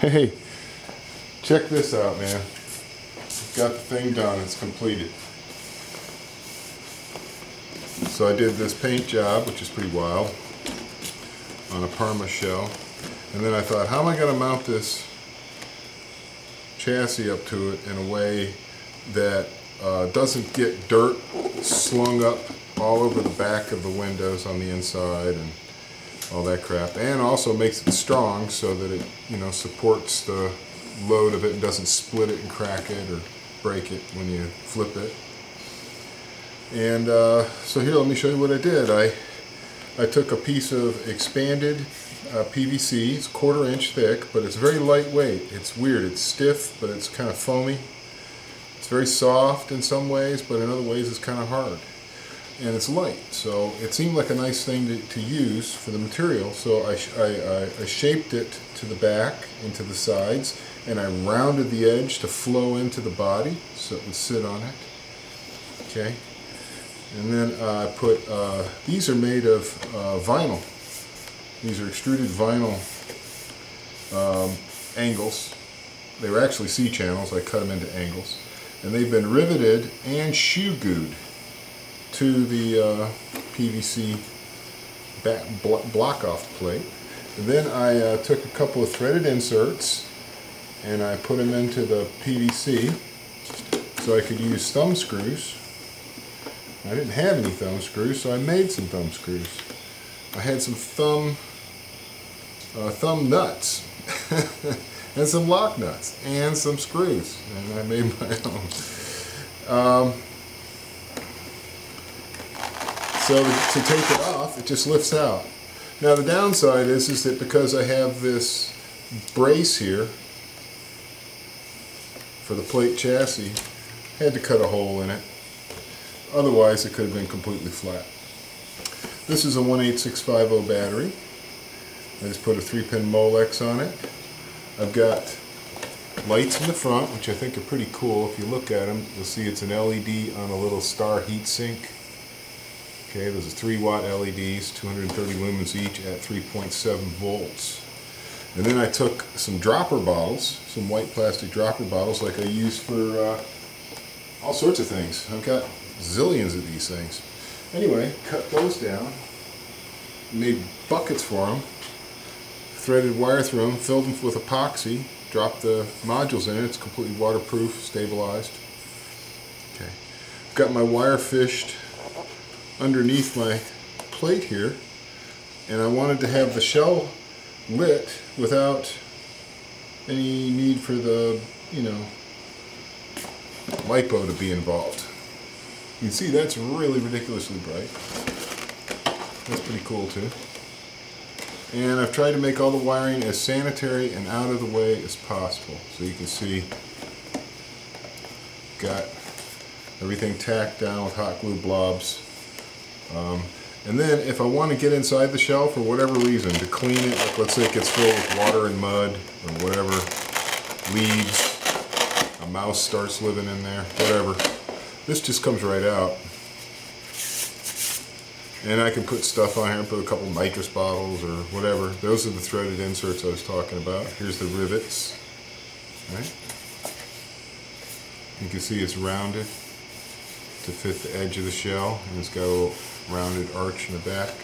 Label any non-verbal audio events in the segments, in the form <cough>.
Hey, check this out, man. Got the thing done, it's completed. So I did this paint job, which is pretty wild, on a Parma shell. And then I thought, how am I going to mount this chassis up to it in a way that uh, doesn't get dirt slung up all over the back of the windows on the inside and all that crap and also makes it strong so that it you know supports the load of it and doesn't split it and crack it or break it when you flip it. And uh, so here let me show you what I did. I I took a piece of expanded uh, PVC it's quarter inch thick but it's very lightweight. It's weird. It's stiff but it's kind of foamy. It's very soft in some ways but in other ways it's kind of hard and it's light. So it seemed like a nice thing to, to use for the material. So I, I, I, shaped it to the back and to the sides and I rounded the edge to flow into the body so it would sit on it. Okay? And then uh, I put uh, these are made of uh, vinyl. These are extruded vinyl um, angles. They were actually C-channels I cut them into angles. And they've been riveted and shoe glued to the uh, PVC block off plate. Then I uh, took a couple of threaded inserts and I put them into the PVC so I could use thumb screws. I didn't have any thumb screws so I made some thumb screws. I had some thumb uh, thumb nuts <laughs> and some lock nuts and some screws and I made my own. Um, so to take it off, it just lifts out. Now the downside is, is that because I have this brace here for the plate chassis, I had to cut a hole in it. Otherwise it could have been completely flat. This is a 18650 battery. I just put a 3-pin Molex on it. I've got lights in the front, which I think are pretty cool. If you look at them, you'll see it's an LED on a little star heat sink. Okay, those are 3 watt LEDs, 230 lumens each at 3.7 volts. And then I took some dropper bottles, some white plastic dropper bottles like I use for uh, all sorts of things. I've got zillions of these things. Anyway, cut those down, made buckets for them, threaded wire through them, filled them with epoxy, dropped the modules in it. It's completely waterproof, stabilized. Okay, got my wire fished underneath my plate here and I wanted to have the shell lit without any need for the, you know, LiPo to be involved. You can see that's really ridiculously bright. That's pretty cool too. And I've tried to make all the wiring as sanitary and out of the way as possible. So you can see, got everything tacked down with hot glue blobs. Um, and then if I want to get inside the shell for whatever reason, to clean it, like let's say it gets filled with water and mud or whatever, leaves, a mouse starts living in there, whatever, this just comes right out. And I can put stuff on here, put a couple nitrous bottles or whatever. Those are the threaded inserts I was talking about. Here's the rivets. Right? You can see it's rounded to fit the edge of the shell and it's got a little rounded arch in the back.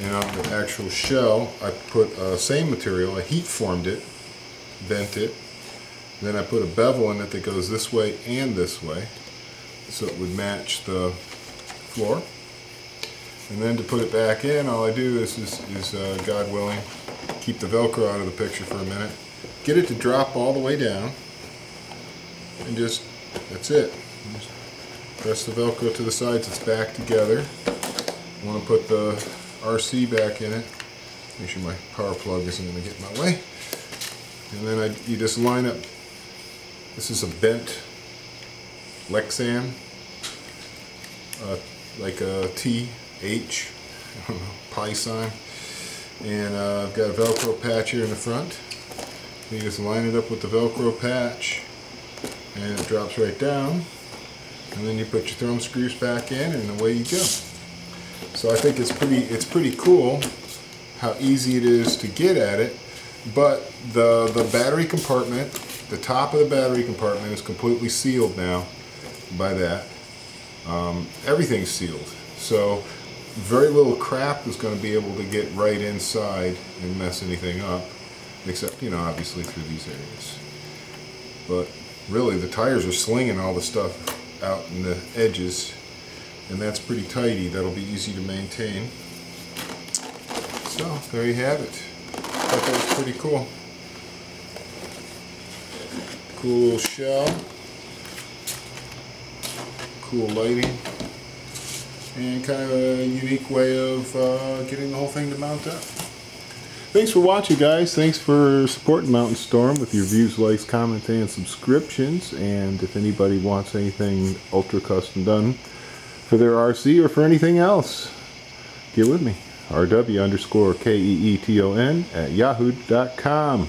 And on the actual shell, I put uh, same material, I heat formed it, bent it, then I put a bevel in it that goes this way and this way, so it would match the floor. And then to put it back in, all I do is, is, is uh, God willing, keep the Velcro out of the picture for a minute, get it to drop all the way down, and just, that's it. Press the Velcro to the sides, it's back together. I want to put the RC back in it. Make sure my power plug isn't going to get in my way. And then I, you just line up, this is a bent Lexan, uh, like a T, H, pi sign. And uh, I've got a Velcro patch here in the front. You just line it up with the Velcro patch and it drops right down. And then you put your thumb screws back in and away you go. So I think it's pretty, it's pretty cool how easy it is to get at it. but the, the battery compartment, the top of the battery compartment is completely sealed now by that. Um, everything's sealed. So very little crap is going to be able to get right inside and mess anything up. Except, you know, obviously through these areas. But really, the tires are slinging all the stuff out in the edges. And that's pretty tidy. That'll be easy to maintain. So, there you have it. thought that was pretty cool. Cool shell. Cool lighting. And kind of a unique way of uh, getting the whole thing to mount up. Thanks for watching, guys. Thanks for supporting Mountain Storm with your views, likes, comments, and subscriptions. And if anybody wants anything ultra custom done for their RC or for anything else, get with me. RW underscore K-E-E-T-O-N at yahoo.com.